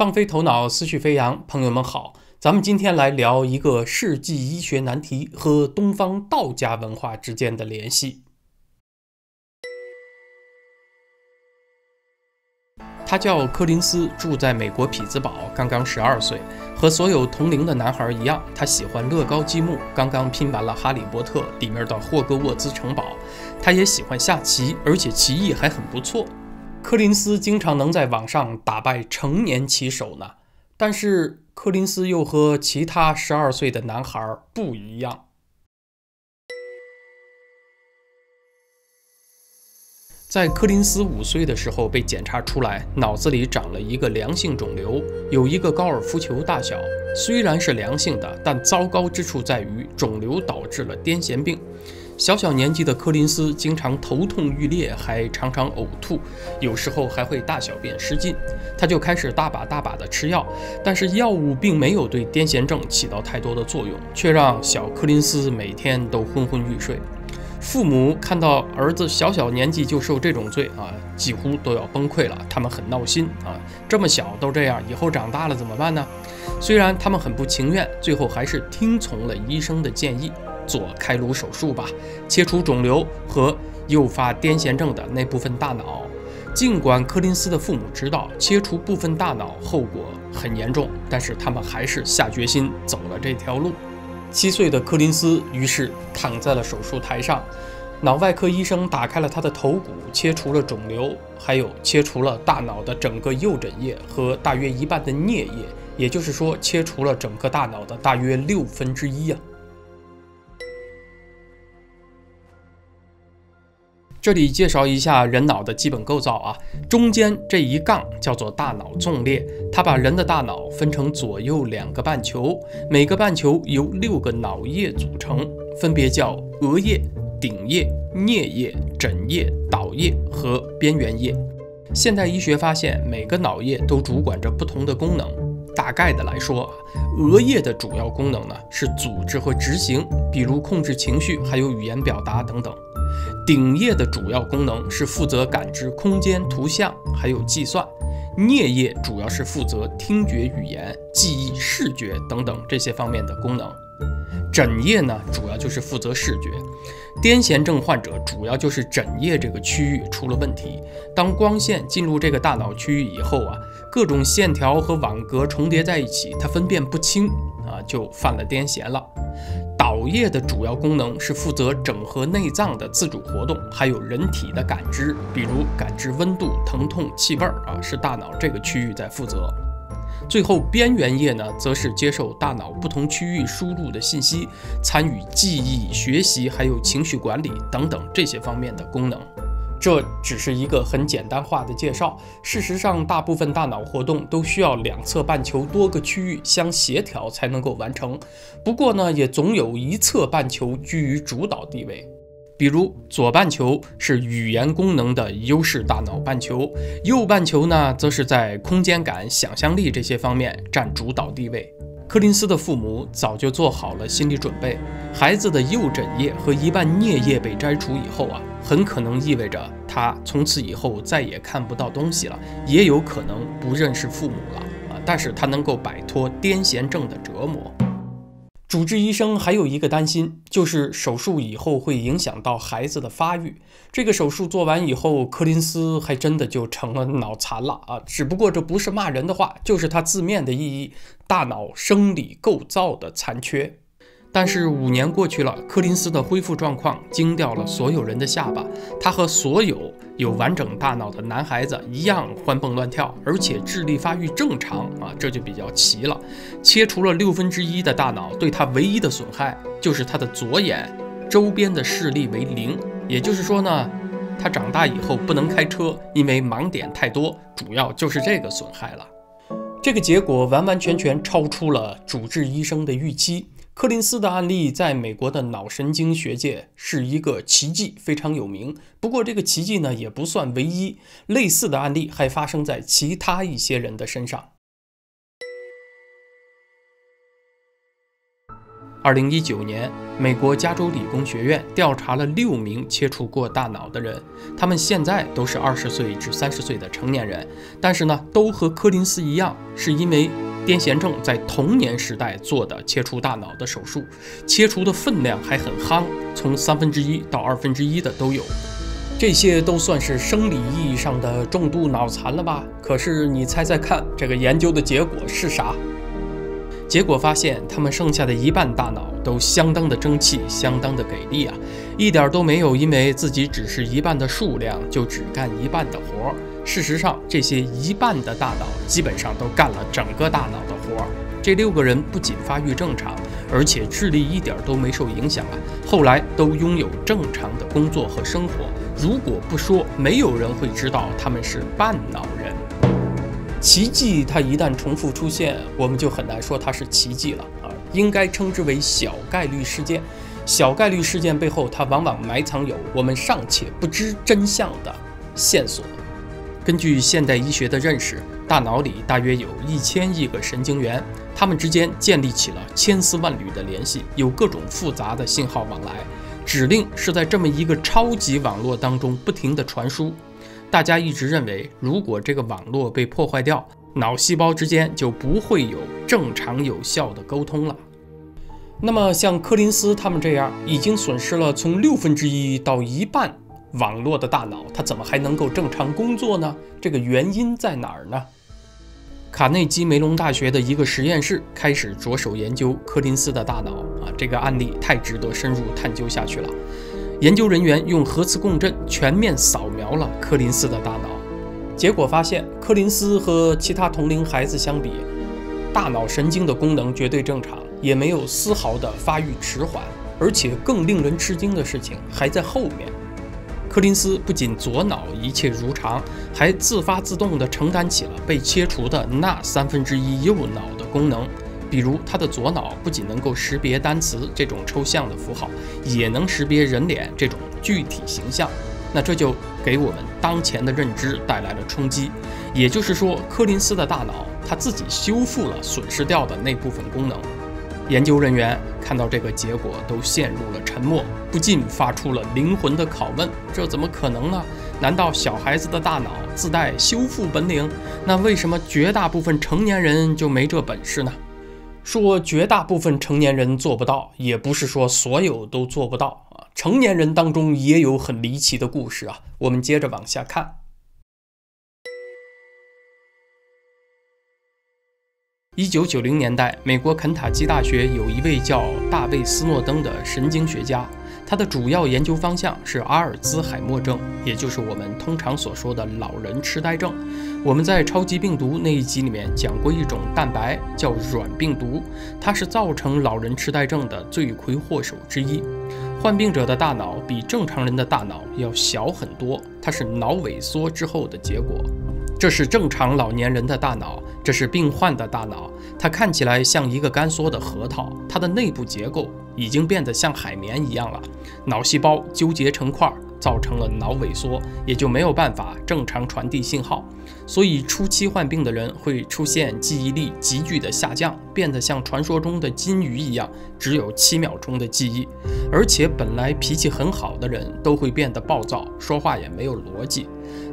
放飞头脑，思绪飞扬。朋友们好，咱们今天来聊一个世纪医学难题和东方道家文化之间的联系。他叫柯林斯，住在美国匹兹堡，刚刚十二岁。和所有同龄的男孩一样，他喜欢乐高积木，刚刚拼完了《哈利波特》里面的霍格沃兹城堡。他也喜欢下棋，而且棋艺还很不错。柯林斯经常能在网上打败成年棋手呢。但是柯林斯又和其他十二岁的男孩不一样。在柯林斯五岁的时候被检查出来，脑子里长了一个良性肿瘤，有一个高尔夫球大小。虽然是良性的，但糟糕之处在于肿瘤导致了癫痫病。小小年纪的柯林斯经常头痛欲裂，还常常呕吐，有时候还会大小便失禁。他就开始大把大把的吃药，但是药物并没有对癫痫症起到太多的作用，却让小柯林斯每天都昏昏欲睡。父母看到儿子小小年纪就受这种罪啊，几乎都要崩溃了。他们很闹心啊，这么小都这样，以后长大了怎么办呢？虽然他们很不情愿，最后还是听从了医生的建议，做开颅手术吧，切除肿瘤和诱发癫痫症的那部分大脑。尽管柯林斯的父母知道切除部分大脑后果很严重，但是他们还是下决心走了这条路。七岁的柯林斯于是躺在了手术台上，脑外科医生打开了他的头骨，切除了肿瘤，还有切除了大脑的整个右枕叶和大约一半的颞叶，也就是说，切除了整个大脑的大约六分之一呀。这里介绍一下人脑的基本构造啊，中间这一杠叫做大脑纵列，它把人的大脑分成左右两个半球，每个半球由六个脑叶组成，分别叫额叶、顶叶、颞叶、枕叶、岛叶和边缘叶。现代医学发现，每个脑叶都主管着不同的功能。大概的来说，额叶的主要功能呢是组织和执行，比如控制情绪，还有语言表达等等。顶叶的主要功能是负责感知空间、图像，还有计算；颞叶主要是负责听觉、语言、记忆、视觉等等这些方面的功能；枕叶呢，主要就是负责视觉。癫痫症患者主要就是枕叶这个区域出了问题，当光线进入这个大脑区域以后啊，各种线条和网格重叠在一起，它分辨不清啊，就犯了癫痫了。岛叶的主要功能是负责整合内脏的自主活动，还有人体的感知，比如感知温度、疼痛、气味儿啊，是大脑这个区域在负责。最后边缘叶呢，则是接受大脑不同区域输入的信息，参与记忆、学习，还有情绪管理等等这些方面的功能。这只是一个很简单化的介绍。事实上，大部分大脑活动都需要两侧半球多个区域相协调才能够完成。不过呢，也总有一侧半球居于主导地位。比如，左半球是语言功能的优势大脑半球，右半球呢，则是在空间感、想象力这些方面占主导地位。柯林斯的父母早就做好了心理准备，孩子的右枕叶和一半颞叶被摘除以后啊，很可能意味着他从此以后再也看不到东西了，也有可能不认识父母了啊。但是他能够摆脱癫痫症的折磨。主治医生还有一个担心，就是手术以后会影响到孩子的发育。这个手术做完以后，柯林斯还真的就成了脑残了啊！只不过这不是骂人的话，就是他字面的意义，大脑生理构造的残缺。但是五年过去了，柯林斯的恢复状况惊掉了所有人的下巴。他和所有有完整大脑的男孩子一样欢蹦乱跳，而且智力发育正常啊，这就比较奇了。切除了六分之一的大脑，对他唯一的损害就是他的左眼周边的视力为零。也就是说呢，他长大以后不能开车，因为盲点太多，主要就是这个损害了。这个结果完完全全超出了主治医生的预期。柯林斯的案例在美国的脑神经学界是一个奇迹，非常有名。不过，这个奇迹呢也不算唯一，类似的案例还发生在其他一些人的身上。二零一九年，美国加州理工学院调查了六名切除过大脑的人，他们现在都是二十岁至三十岁的成年人，但是呢，都和柯林斯一样，是因为癫痫症在童年时代做的切除大脑的手术，切除的分量还很夯，从三分之一到二分之一的都有。这些都算是生理意义上的重度脑残了吧？可是你猜猜看，这个研究的结果是啥？结果发现，他们剩下的一半大脑都相当的争气，相当的给力啊，一点都没有因为自己只是一半的数量就只干一半的活儿。事实上，这些一半的大脑基本上都干了整个大脑的活儿。这六个人不仅发育正常，而且智力一点都没受影响啊，后来都拥有正常的工作和生活。如果不说，没有人会知道他们是半脑人。奇迹，它一旦重复出现，我们就很难说它是奇迹了啊，应该称之为小概率事件。小概率事件背后，它往往埋藏有我们尚且不知真相的线索。根据现代医学的认识，大脑里大约有一千亿个神经元，它们之间建立起了千丝万缕的联系，有各种复杂的信号往来，指令是在这么一个超级网络当中不停地传输。大家一直认为，如果这个网络被破坏掉，脑细胞之间就不会有正常有效的沟通了。那么，像柯林斯他们这样已经损失了从六分之一到一半网络的大脑，它怎么还能够正常工作呢？这个原因在哪儿呢？卡内基梅隆大学的一个实验室开始着手研究柯林斯的大脑啊，这个案例太值得深入探究下去了。研究人员用核磁共振全面扫描了柯林斯的大脑，结果发现，柯林斯和其他同龄孩子相比，大脑神经的功能绝对正常，也没有丝毫的发育迟缓。而且更令人吃惊的事情还在后面，柯林斯不仅左脑一切如常，还自发自动地承担起了被切除的那三分之一右脑的功能。比如，他的左脑不仅能够识别单词这种抽象的符号，也能识别人脸这种具体形象。那这就给我们当前的认知带来了冲击。也就是说，柯林斯的大脑他自己修复了损失掉的那部分功能。研究人员看到这个结果都陷入了沉默，不禁发出了灵魂的拷问：这怎么可能呢？难道小孩子的大脑自带修复本领？那为什么绝大部分成年人就没这本事呢？说绝大部分成年人做不到，也不是说所有都做不到啊。成年人当中也有很离奇的故事啊。我们接着往下看。一九九零年代，美国肯塔基大学有一位叫大卫·斯诺登的神经学家。他的主要研究方向是阿尔兹海默症，也就是我们通常所说的老人痴呆症。我们在超级病毒那一集里面讲过一种蛋白叫软病毒，它是造成老人痴呆症的罪魁祸首之一。患病者的大脑比正常人的大脑要小很多，它是脑萎缩之后的结果。这是正常老年人的大脑，这是病患的大脑。它看起来像一个干缩的核桃，它的内部结构已经变得像海绵一样了。脑细胞纠结成块，造成了脑萎缩，也就没有办法正常传递信号。所以初期患病的人会出现记忆力急剧的下降，变得像传说中的金鱼一样，只有七秒钟的记忆。而且本来脾气很好的人都会变得暴躁，说话也没有逻辑。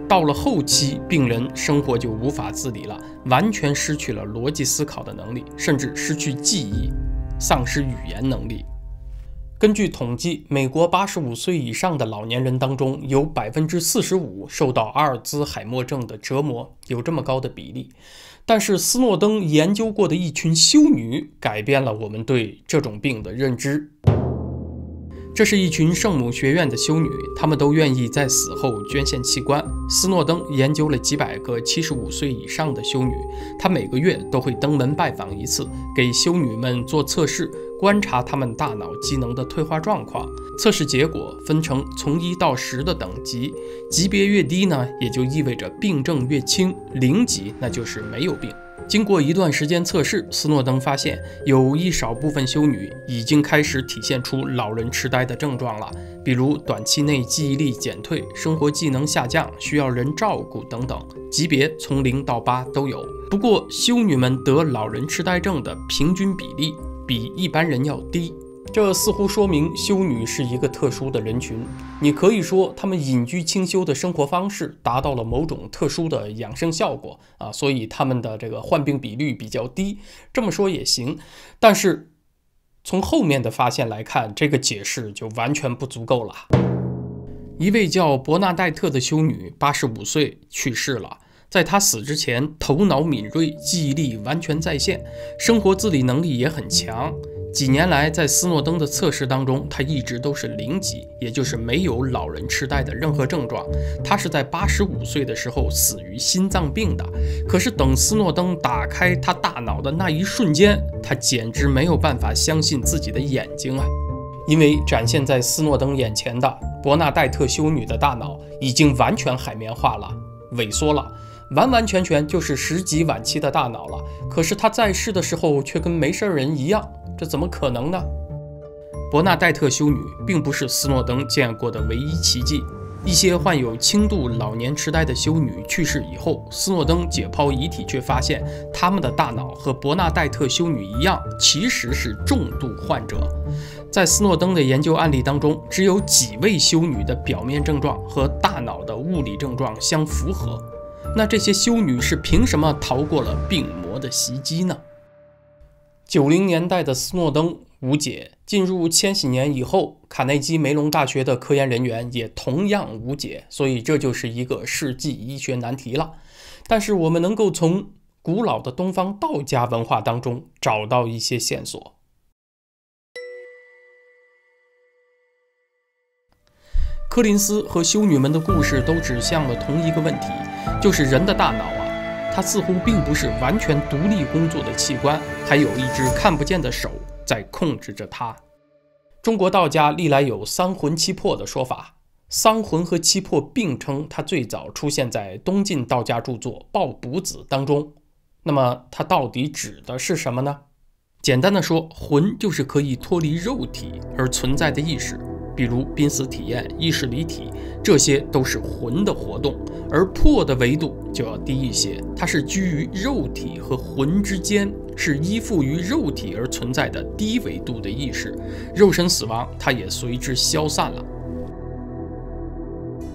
到了后期，病人生活就无法自理了，完全失去了逻辑思考的能力，甚至失去记忆，丧失语言能力。根据统计，美国八十五岁以上的老年人当中，有百分之四十五受到阿尔兹海默症的折磨，有这么高的比例。但是斯诺登研究过的一群修女，改变了我们对这种病的认知。这是一群圣母学院的修女，她们都愿意在死后捐献器官。斯诺登研究了几百个七十五岁以上的修女，他每个月都会登门拜访一次，给修女们做测试，观察她们大脑机能的退化状况。测试结果分成从一到十的等级，级别越低呢，也就意味着病症越轻，零级那就是没有病。经过一段时间测试，斯诺登发现有一少部分修女已经开始体现出老人痴呆的症状了，比如短期内记忆力减退、生活技能下降、需要人照顾等等，级别从零到八都有。不过，修女们得老人痴呆症的平均比例比一般人要低。这似乎说明修女是一个特殊的人群。你可以说，她们隐居清修的生活方式达到了某种特殊的养生效果啊，所以她们的这个患病比率比较低。这么说也行，但是从后面的发现来看，这个解释就完全不足够了。一位叫伯纳黛特的修女，八十五岁去世了。在她死之前，头脑敏锐，记忆力完全在线，生活自理能力也很强。几年来，在斯诺登的测试当中，他一直都是零级，也就是没有老人痴呆的任何症状。他是在八十五岁的时候死于心脏病的。可是，等斯诺登打开他大脑的那一瞬间，他简直没有办法相信自己的眼睛啊！因为展现在斯诺登眼前的伯纳黛特修女的大脑已经完全海绵化了，萎缩了，完完全全就是十级晚期的大脑了。可是他在世的时候却跟没事人一样。这怎么可能呢？伯纳黛特修女并不是斯诺登见过的唯一奇迹。一些患有轻度老年痴呆的修女去世以后，斯诺登解剖遗体，却发现他们的大脑和伯纳黛特修女一样，其实是重度患者。在斯诺登的研究案例当中，只有几位修女的表面症状和大脑的物理症状相符合。那这些修女是凭什么逃过了病魔的袭击呢？九零年代的斯诺登无解，进入千禧年以后，卡内基梅隆大学的科研人员也同样无解，所以这就是一个世纪医学难题了。但是我们能够从古老的东方道家文化当中找到一些线索。柯林斯和修女们的故事都指向了同一个问题，就是人的大脑啊。它似乎并不是完全独立工作的器官，还有一只看不见的手在控制着它。中国道家历来有三魂七魄的说法，三魂和七魄并称，它最早出现在东晋道家著作《抱朴子》当中。那么它到底指的是什么呢？简单的说，魂就是可以脱离肉体而存在的意识。比如濒死体验、意识离体，这些都是魂的活动，而魄的维度就要低一些，它是居于肉体和魂之间，是依附于肉体而存在的低维度的意识。肉身死亡，它也随之消散了。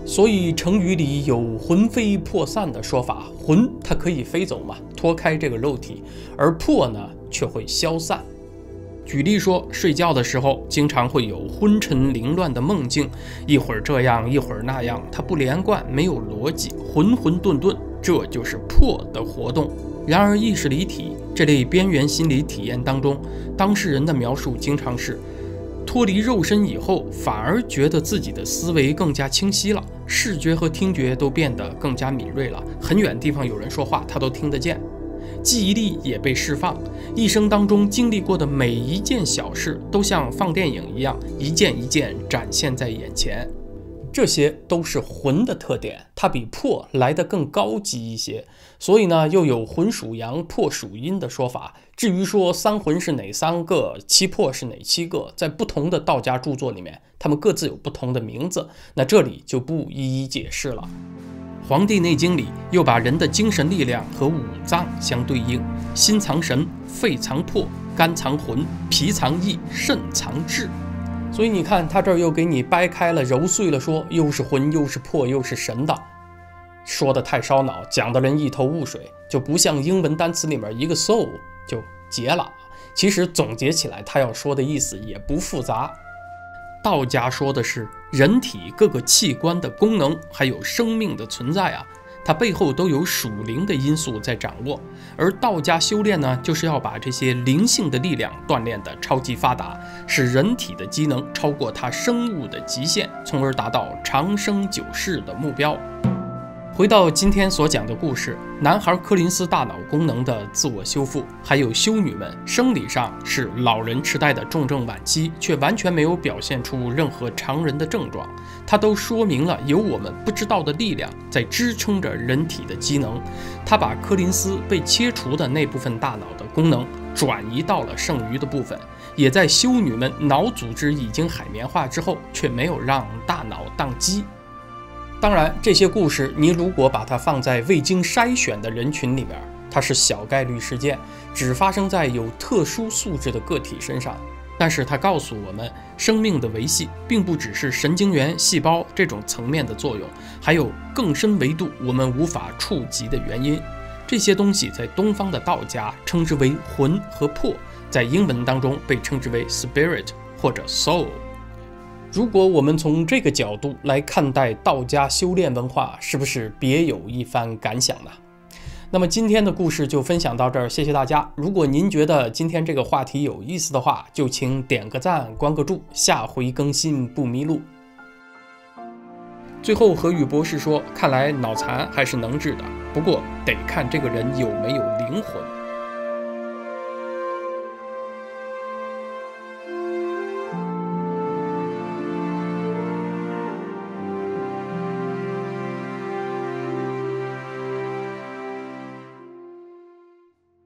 所以成语里有“魂飞魄散”的说法，魂它可以飞走嘛，脱开这个肉体，而魄呢却会消散。举例说，睡觉的时候经常会有昏沉凌乱的梦境，一会儿这样，一会儿那样，它不连贯，没有逻辑，混混沌沌，这就是魄的活动。然而，意识离体这类边缘心理体验当中，当事人的描述经常是脱离肉身以后，反而觉得自己的思维更加清晰了，视觉和听觉都变得更加敏锐了，很远地方有人说话，他都听得见。记忆力也被释放，一生当中经历过的每一件小事，都像放电影一样，一件一件展现在眼前。这些都是魂的特点，它比魄来得更高级一些。所以呢，又有魂属阳，魄属阴的说法。至于说三魂是哪三个，七魄是哪七个，在不同的道家著作里面，他们各自有不同的名字，那这里就不一一解释了。《黄帝内经》里又把人的精神力量和五脏相对应：心藏神，肺藏魄，肝藏魂，脾藏意，肾藏志。所以你看，他这儿又给你掰开了、揉碎了说，又是魂，又是魄，又是神的，说的太烧脑，讲的人一头雾水，就不像英文单词里面一个 soul 就结了。其实总结起来，他要说的意思也不复杂。道家说的是人体各个器官的功能，还有生命的存在啊，它背后都有属灵的因素在掌握。而道家修炼呢，就是要把这些灵性的力量锻炼得超级发达，使人体的机能超过它生物的极限，从而达到长生久世的目标。回到今天所讲的故事，男孩柯林斯大脑功能的自我修复，还有修女们生理上是老人痴呆的重症晚期，却完全没有表现出任何常人的症状，它都说明了有我们不知道的力量在支撑着人体的机能。他把柯林斯被切除的那部分大脑的功能转移到了剩余的部分，也在修女们脑组织已经海绵化之后，却没有让大脑宕机。当然，这些故事你如果把它放在未经筛选的人群里面，它是小概率事件，只发生在有特殊素质的个体身上。但是它告诉我们，生命的维系并不只是神经元、细胞这种层面的作用，还有更深维度我们无法触及的原因。这些东西在东方的道家称之为魂和魄，在英文当中被称之为 spirit 或者 soul。如果我们从这个角度来看待道家修炼文化，是不是别有一番感想呢？那么今天的故事就分享到这儿，谢谢大家。如果您觉得今天这个话题有意思的话，就请点个赞、关个注，下回更新不迷路。最后，何宇博士说：“看来脑残还是能治的，不过得看这个人有没有灵魂。”